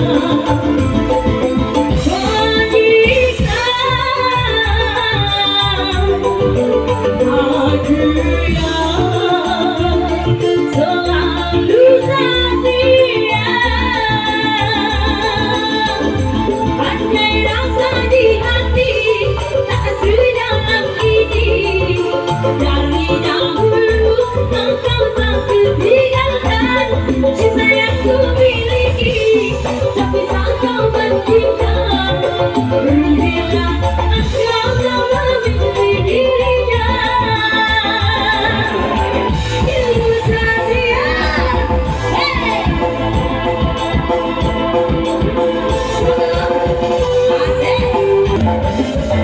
Oh.